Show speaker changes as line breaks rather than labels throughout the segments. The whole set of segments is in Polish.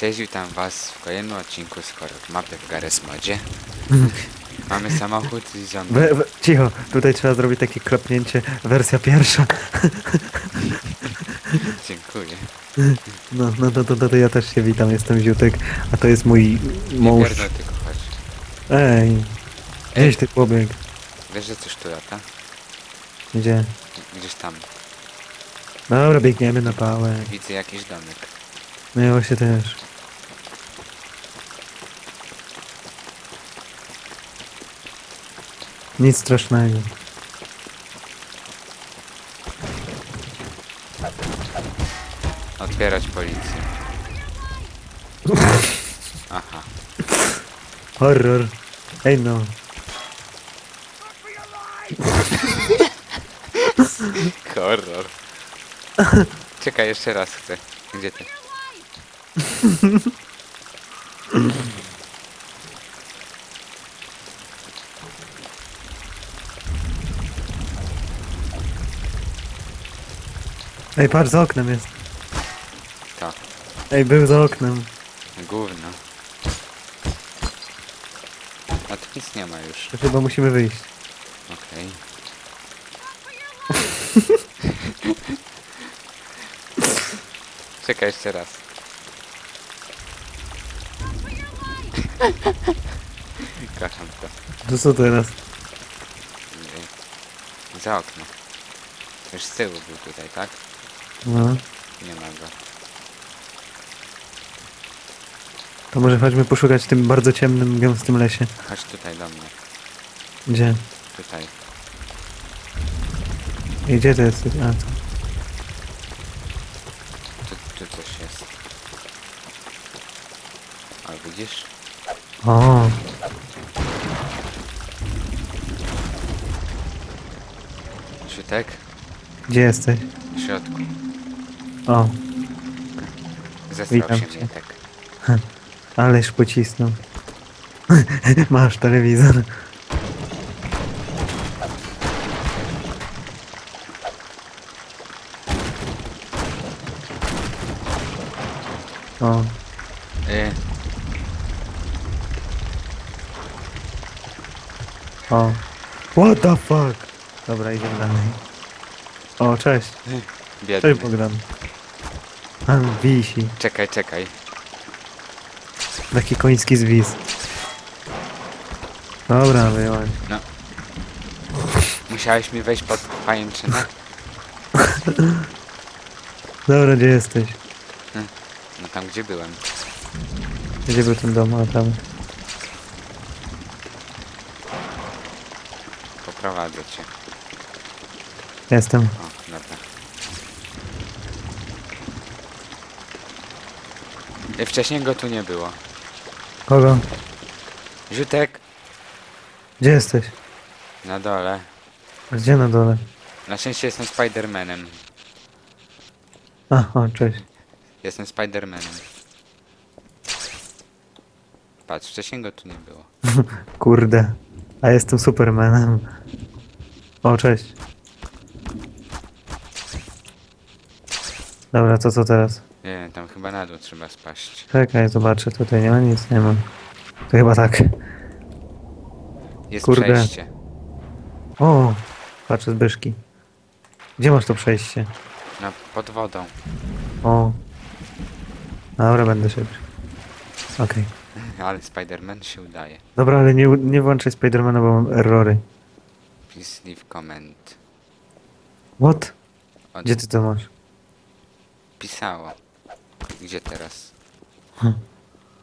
Cześć, witam was w kolejnym odcinku z horror mapy w Garry's Modzie. Mamy samochód i zombie.
We, we, cicho, tutaj trzeba zrobić takie klepnięcie, wersja pierwsza.
Dziękuję.
No, no to, to, to, to ja też się witam, jestem Ziutek, a to jest mój
Nie
mąż.
pierdol tylko chodź.
Ej, gdzieś ty pobieg.
Wiesz, że coś tu lata?
Gdzie?
Gdzieś tam.
Dobra, biegniemy na pałę.
Widzę jakiś domek.
No ja właśnie też. Nic strasznego.
Otwierać policję. Aha.
Horror. Ej no.
Horror. Czekaj, jeszcze raz chcę. Gdzie ty?
Ej, patrz, za oknem jest.
To.
Ej, był za oknem.
Gówno. A tu nic nie ma już.
To chyba musimy wyjść.
Okej. Czekaj jeszcze raz. Kocham to.
To co teraz?
Za okno. Już z tyłu był tutaj, tak?
No.
Nie ma go.
To może chodźmy poszukać w tym bardzo ciemnym, gęstym lesie.
Chodź tutaj do mnie.
Gdzie?
Tutaj.
I gdzie to jest? A, to.
Tu, tu coś jest. O, widzisz?
O,
Siutek?
gdzie jesteś?
W środku.
O,
Zestrał
Witam
się
cię.
Mietek.
ależ pocisnął. Masz telewizor. O,
Y,
o. What the fuck? Dobra, idziemy dalej. O, cześć.
biedny.
Cześć Bogdan. Tam wisi.
Czekaj, czekaj.
Taki koński zwis. Dobra, wyjąłem.
Musiałeś mi wejść pod pajęczynę?
Dobra, gdzie jesteś?
No tam gdzie byłem.
Gdzie był ten dom? A tam.
Poprowadzę cię.
Jestem.
O, dobra. Y, Wcześniej go tu nie było.
Kogo?
Ziutek!
Gdzie jesteś?
Na dole.
Gdzie na dole?
Na szczęście jestem Spidermanem.
A, o, cześć.
Jestem Spidermanem. Patrz, wcześniej go tu nie było.
Kurde. A jestem Supermanem. O, cześć. Dobra, to co teraz?
Nie tam chyba na dół trzeba spaść.
Czekaj, zobaczę. Tutaj nie ma nic, nie ma. To chyba tak.
Jest
Kurde.
przejście.
O, patrzę Zbyszki. Gdzie masz to przejście?
Na, pod wodą.
O. Dobra, będę szybszy. Okej.
Ale Spiderman się udaje.
Dobra, ale nie, nie włączaj Spidermana, bo mam errory.
Please leave comment.
What?
Od...
Gdzie ty to masz?
Pisało. Gdzie teraz?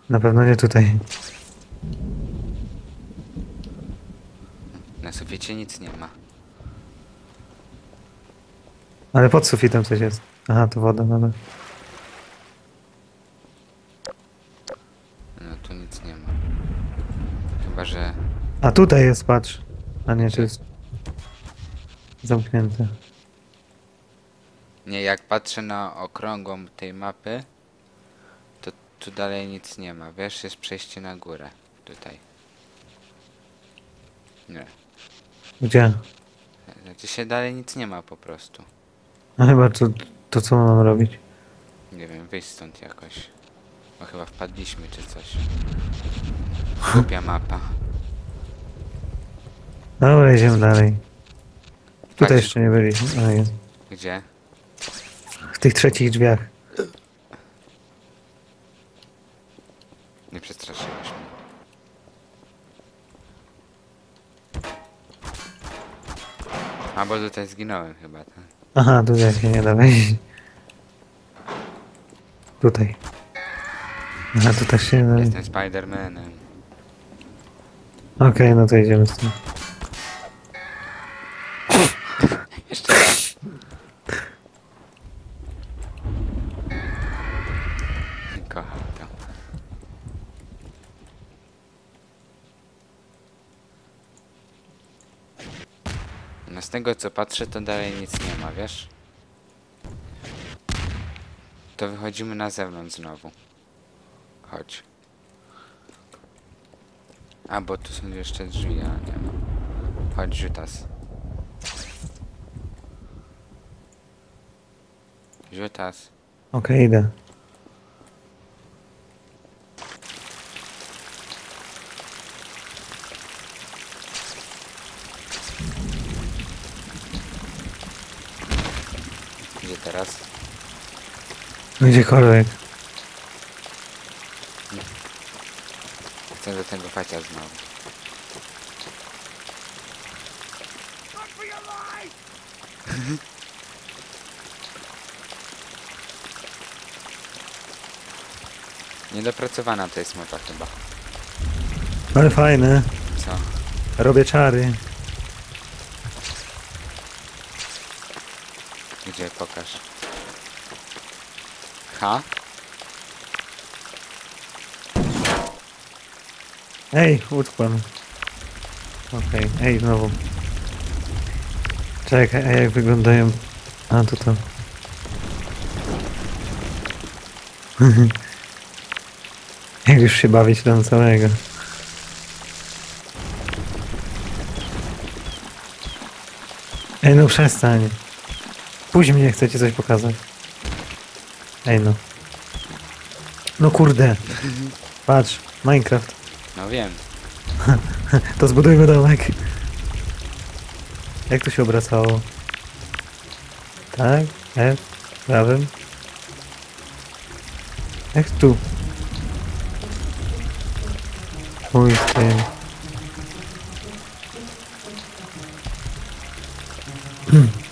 Na pewno nie tutaj.
Na suficie nic nie ma.
Ale pod sufitem coś jest. Aha, to woda, dobra.
No tu nic nie ma. Chyba, że...
A tutaj jest, patrz. A nie, to jest zamknięte.
Nie, jak patrzę na okrągłą tej mapy, tu dalej nic nie ma. Wiesz, jest przejście na górę. Tutaj. Nie.
Gdzie?
Znaczy się dalej nic nie ma po prostu.
A chyba to, to co mam robić?
Nie wiem, wyjść stąd jakoś. O, chyba wpadliśmy czy coś. Głupia mapa.
Dobra, idziemy dalej. Tutaj
Patrz.
jeszcze nie byliśmy. A, jest.
Gdzie?
W tych trzecich drzwiach.
Nie przestraszyłeś mnie. A bo tutaj zginąłem chyba, tak?
Aha, tutaj się nie da wejść. Tutaj. Aha, tu też się nie da wejść.
Jestem Spidermanem.
Okej, no to idziemy z tym.
Jeszcze raz. Kocham to. No z tego co patrzę, to dalej nic nie ma, wiesz? To wychodzimy na zewnątrz znowu. Chodź. A, bo tu są jeszcze drzwi, a nie ma. Chodź, Jutas. Jutas.
Okej, idę.
Gdzie teraz?
Gdziekolwiek.
Chcę do tego facia znowu. Niedopracowana to jest mapa chyba.
Ale fajne.
Co?
Robię czary.
Gdzie? Pokaż. Ha?
Ej, utkłem. Okej, ej, znowu. Czekaj, a jak wyglądają... A, to to. jak już się bawić tam całego. Ej, no przestań. Później mnie chcecie coś pokazać. Ej, no. No kurde. Patrz, Minecraft.
No wiem.
To zbudujmy domek. Jak to się obracało? Tak? F? Prawym? Jak tu? Mój z tym.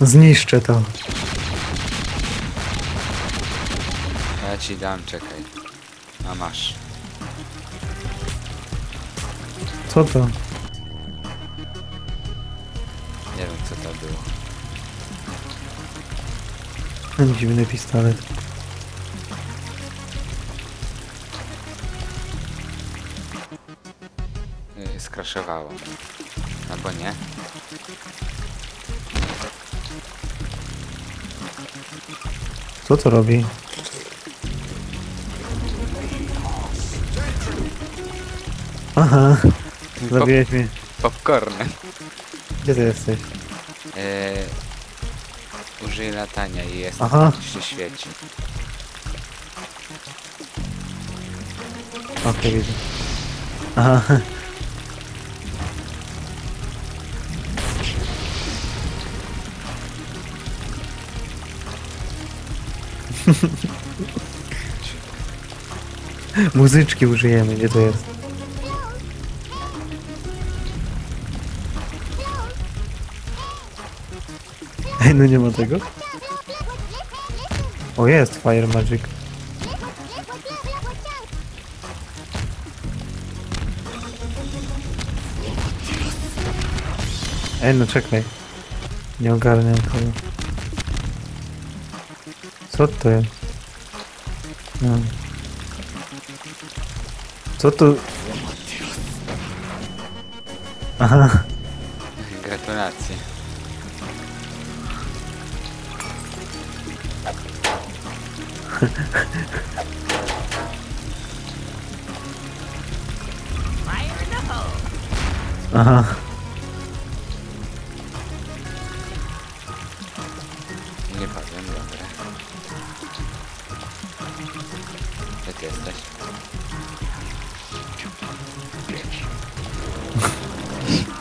Zniszczę to.
Ci dam, czekaj. A masz.
Co to?
Nie wiem co to było.
Ten dziwny pistolet.
Yy, skraszowało. Albo nie.
Co to robi? Aha, zabiłeś mnie. Gdzie ty jesteś?
Yy, użyj latania i jest
Aha.
się świeci.
Okej, widzę. Aha. Muzyczki użyjemy, gdzie to jest? Nie ma tego? O, jest Fire Magic. Ej, no czekaj. Nie ogarniam tego. Co to jest? No. Co to? Aha,
Gratulacje.
Aha.
Nie powiem, dobra. Gdzie ty jesteś?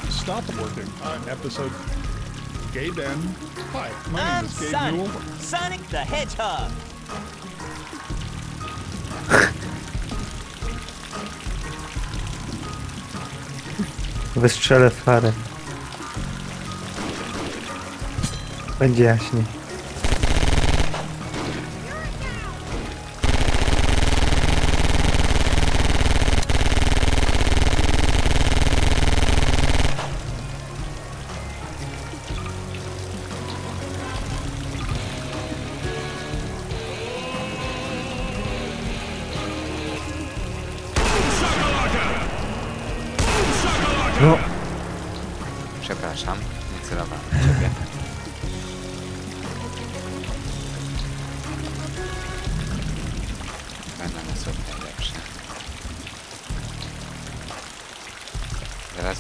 Stop working on episode Gay Ben. Hi, my
I'm
name is Gabe
Sonic.
Newell.
Sonic the Hedgehog.
Wystrzelę farę. Będzie jaśnie.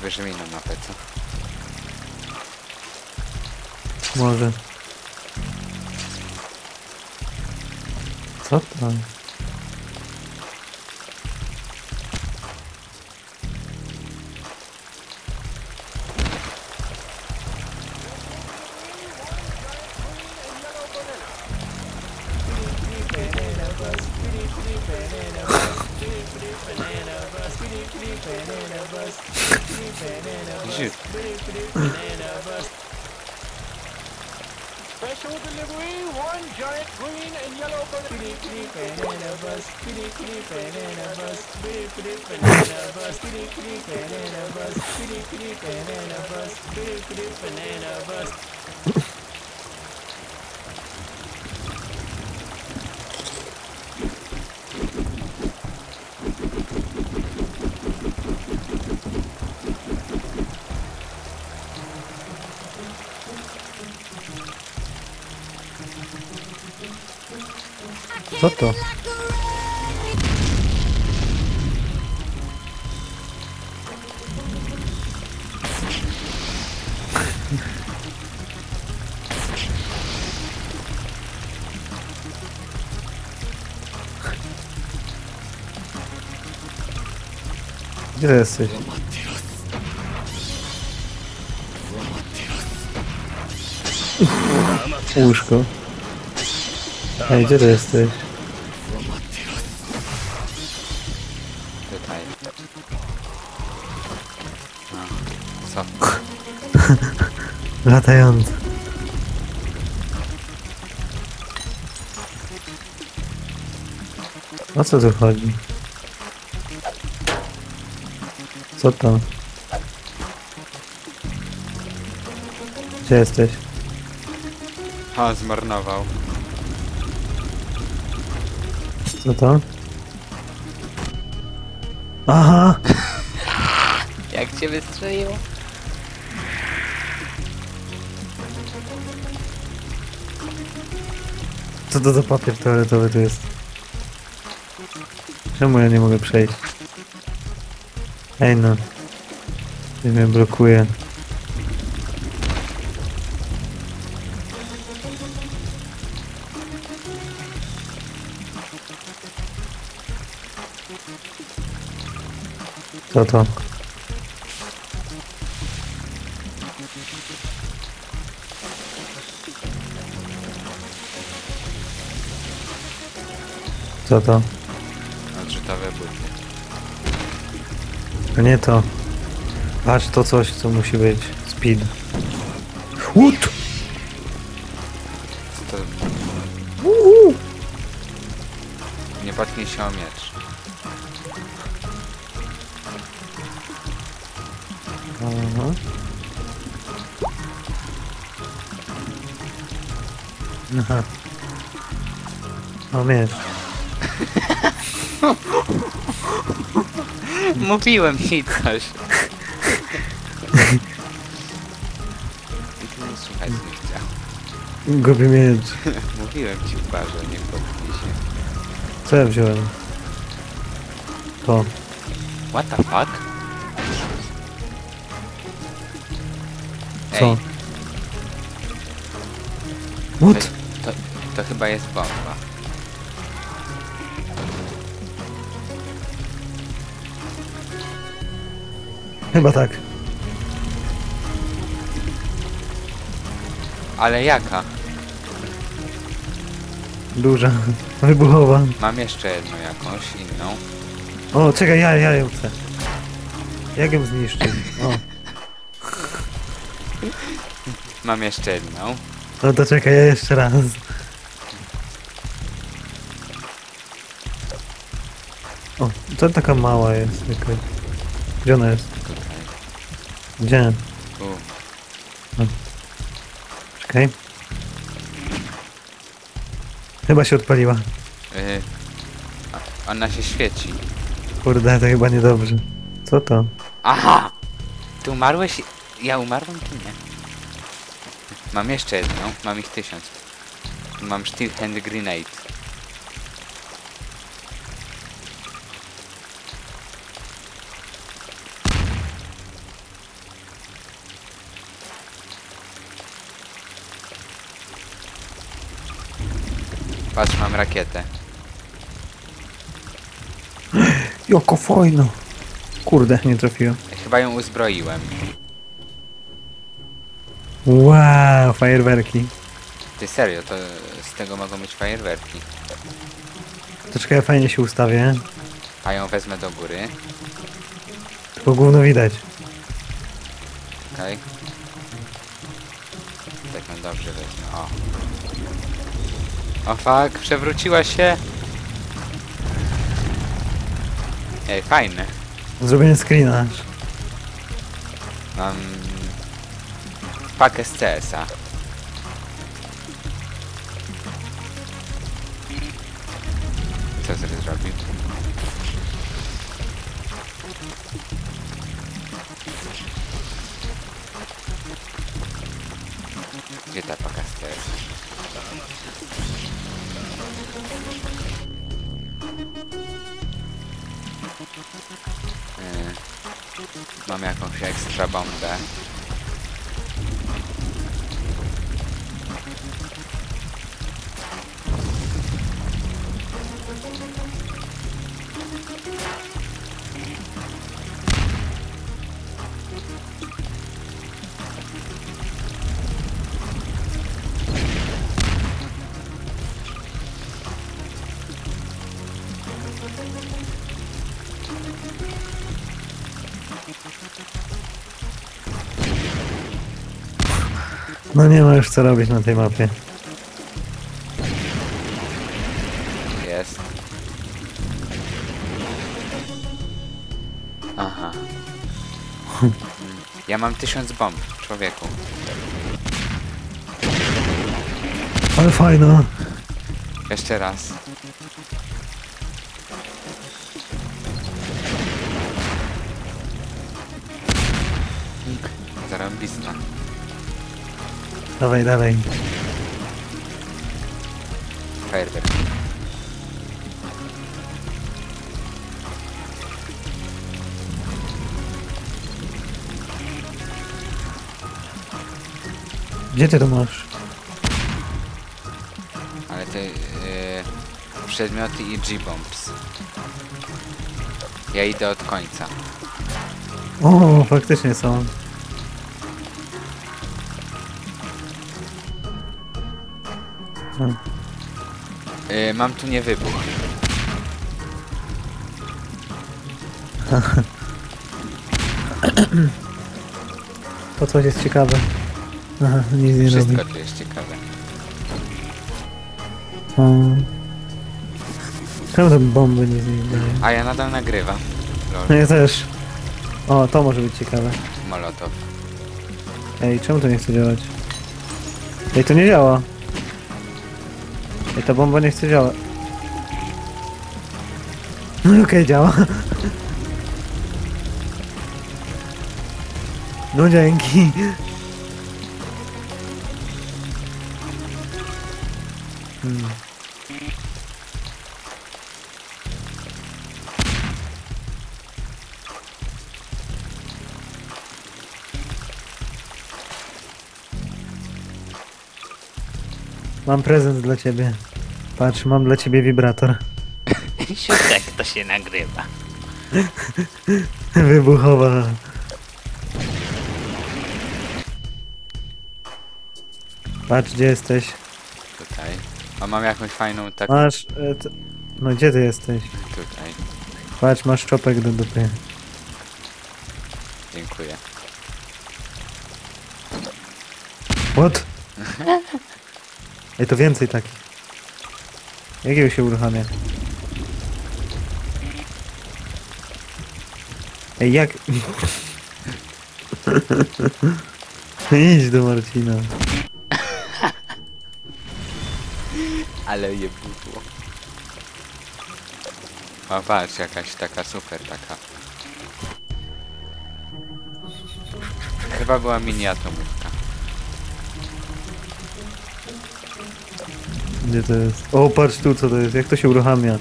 Inną mapę, co?
może. Co to?
Banana bus?
Jesteś? Łóżko. Ej, gdzie ty jesteś?
Tutaj. No.
Latający. O co tu chodzi? Co to? Gdzie jesteś?
O, zmarnował.
Co to? Aha!
Jak cię wystrzeliło?
Co to za papier toaletowy tu jest? Czemu ja nie mogę przejść? Ej no. Ty mnie blokuje. Co to? Co to? To nie to. Patrz to coś, co musi być. Speed. What?
Co to? Nie potknij się o miecz.
Aha. Aha. O miecz.
Mówiłem ci coś. I ty nie słuchać nie chciał.
Gubi miecz.
Mówiłem ci uważaj, nie potknij się.
Co ja wziąłem? To.
What the fuck?
Co?
Ej,
What?
to, to chyba jest bomba.
Chyba tak.
Ale jaka?
Duża. Wybuchowa.
Mam jeszcze jedną jakąś inną.
O, czekaj, ja, ja ją chcę. Jak ją zniszczyć? O,
Mam jeszcze jedną.
no to czekaj, ja jeszcze raz. O, to taka mała jest jakaś. Gdzie ona jest? Gdzie?
Tu.
Czekaj. Chyba się odpaliła.
Yy, a- ona się świeci.
Kurde, to chyba niedobrze. Co to?
Aha! Ty umarłeś? Ja umarłem czy nie? Mam jeszcze jedną. Mam ich tysiąc. Mam Steel Hand Grenade. Patrz, mam rakietę.
Joko fajno. Kurde, nie trafiłem.
Chyba ją uzbroiłem.
Wow, fajerwerki.
Ty serio, to z tego mogą być fajerwerki.
To czekaj, ja fajnie się ustawię.
A ją wezmę do góry.
Tylko gówno widać.
Okej. Tak ją dobrze wezmę. O. O fuck, przewróciła się. Ej, fajne.
Zrobienie screena.
Mam pakę z CS-a. Co zrobił? Gdzie ta paka z CS? Yy, Mam jakąś ekstra bombę.
No nie ma już co robić na tej mapie.
Jest. Aha. Ja mam tysiąc bomb, człowieku.
Ale fajno.
Jeszcze raz. Zarąbista.
Dawaj, dawaj.
Fajerwerki.
Gdzie ty to masz?
Ale te yy, przedmioty i G-bombs. Ja idę od końca.
O, faktycznie są.
Yy, mam tu nie wybuch.
To coś jest ciekawe. Aha, nic nie robi.
Wszystko tu jest ciekawe.
Czemu te bomby nic nie dają?
A ja nadal nagrywam.
No
Lol,
ja też. O, to może być ciekawe.
molotow.
Ej, czemu to nie chce działać? Ej, to nie działa. Ej, ta bomba nie chce działać. No okej, działa. No dzięki. Hmm. Mam prezent dla ciebie. Patrz, mam dla ciebie wibrator.
tak to się nagrywa.
Wybuchowa. Patrz, gdzie jesteś.
Tutaj. A mam jakąś fajną taką...
Masz... e, t- No gdzie ty jesteś?
Tutaj.
Patrz, masz czopek do dupy.
Dziękuję.
What? Ej, to więcej takich. Jakiego się uruchamia? Ej, jak... Idź do Marcina.
Ale je budło. A patrz, jakaś taka super taka. Chyba była mini atomówka.
Gdzie to jest? O, patrz tu, co to jest. Jak to się uruchamia?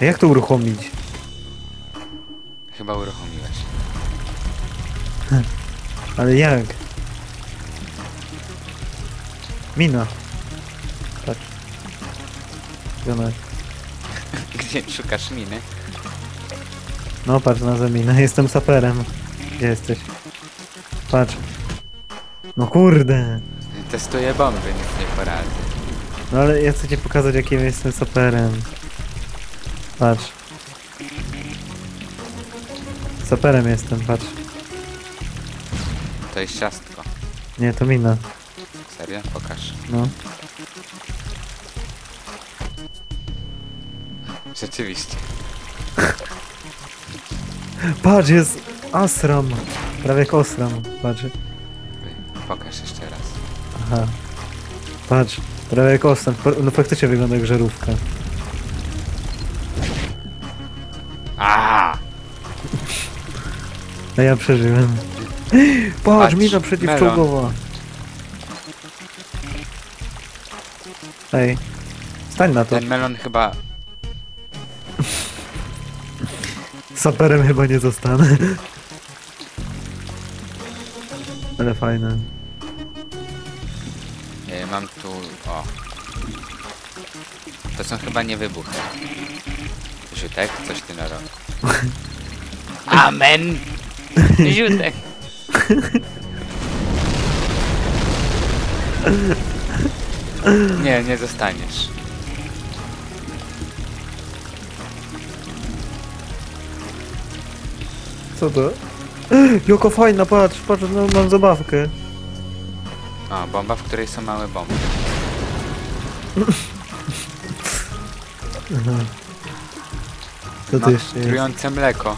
A jak to uruchomić?
Chyba uruchomiłeś.
Ale jak? Mina. Patrz. Ziomek.
Gdzie szukasz miny?
No patrz na minę. Jestem saperem. Gdzie jesteś? Patrz. No kurde.
Testuję bomby, nic nie poradzę.
No ale ja chcę ci pokazać jakim jestem saperem. Patrz. Saperem jestem, patrz.
To jest ciastko.
Nie, to mina.
Serio? Pokaż.
No.
Rzeczywiście.
Patrz, jest Asram. Prawie jak Osram. Patrz.
Pokaż jeszcze.
Aha. Patrz. Prawie jak. Pa- No faktycznie wygląda jak żarówka.
A!
A ja przeżyłem. Patrz,
Patrz,
mina przeciwczołgowa. Ej. Stań na to.
Ten melon chyba...
Saperem chyba nie zostanę. Ale fajne.
Mam tu... O. To są chyba nie wybuchy. Rzutek? Coś ty narobił. Amen! Rzutek! Nie, nie zostaniesz.
Co to? Joko fajna, patrz, patrz, no, mam zabawkę.
O, bomba, w której są małe bomby.
Co to
No,
jeszcze jest?
trujące mleko.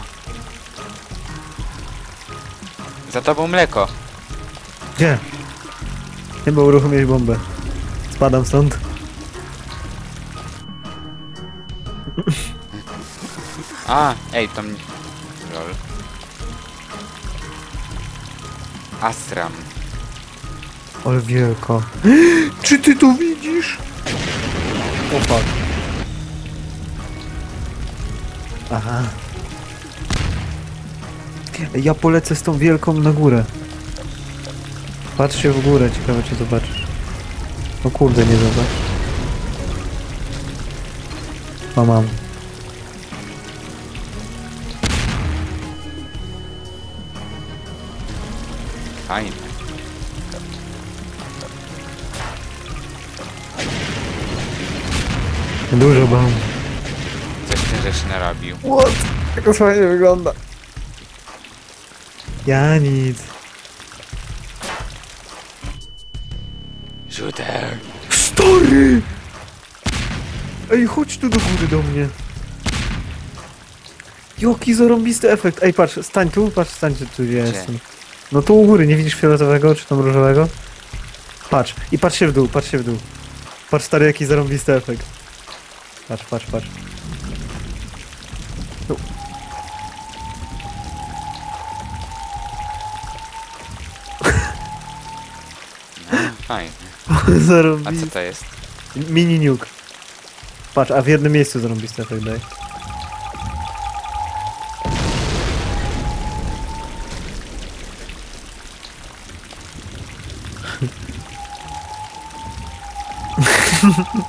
Za tobą mleko.
Gdzie? Chyba uruchomiłeś bombę. Spadam stąd.
A, ej, to mnie... Lol. Astram.
Ale wielko. Czy ty to widzisz? O fuck. Aha. Ej, Ja polecę z tą wielką na górę. Patrz się w górę, ciekawe czy zobaczysz. O kurde, nie zobacz. O mam.
Fajne.
Dużo mam.
Coś ty żeś narobił.
What? Jak to fajnie wygląda. Ja nic.
Shooter!
Stary! Ej, chodź tu do góry do mnie. Jaki zarąbisty efekt. Ej, patrz, stań tu, patrz, stań tu, tu gdzie ja jestem. No tu u góry, nie widzisz fioletowego, czy tam różowego? Patrz, i patrz się w dół, patrz się w dół. Patrz, stary, jaki zarąbisty efekt. Patrz, patrz, patrz. Tu.
No, fajne. A co to jest?
Mini nuke. Patrz, a w jednym miejscu zarąbisty efekt daj.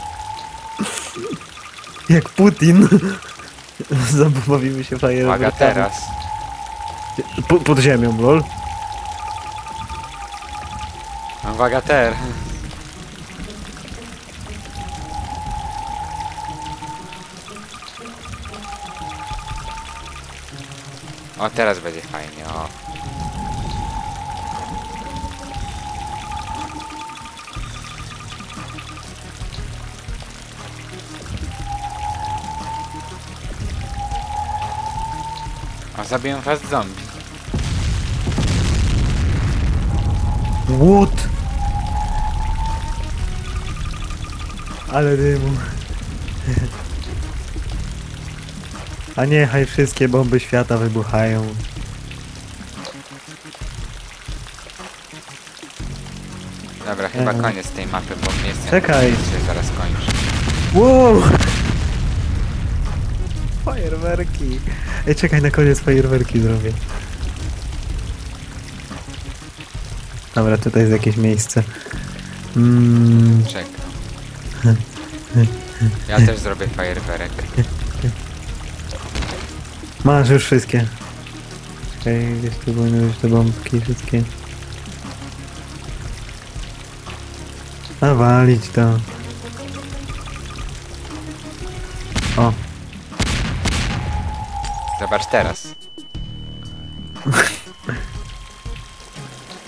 Jak Putin. Zabawimy się fajerem.
Uwaga teraz.
Po, pod ziemią, lol.
Uwaga, ter. O, teraz będzie fajnie, o. zabiję was zombie.
Łód! Ale dymu. A niechaj wszystkie bomby świata wybuchają.
Dobra, chyba
Mhm.
koniec tej mapy, bo mnie jest
Czekaj.
się zaraz kończy.
Wow! Fajerwerki. Ej, czekaj, na koniec fajerwerki zrobię. Dobra, tutaj jest jakieś miejsce. Mm,
Czekam. Ja też zrobię fajerwerek.
masz już wszystkie. Czekaj, gdzieś tu powinny być te bombki wszystkie. A walić to. O,
Zobacz teraz.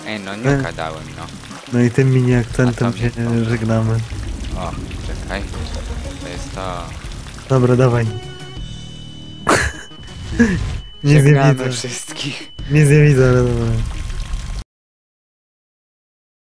Ej, no nie dałem, no.
no i tym mini
A
akcentem
to
się
mnie to-
żegnamy.
O, czekaj. To jest to.
Dobra, dawaj. Nic nie
Żegnamy
widzę.
wszystkich.
Nic nie widzę, ale dobra.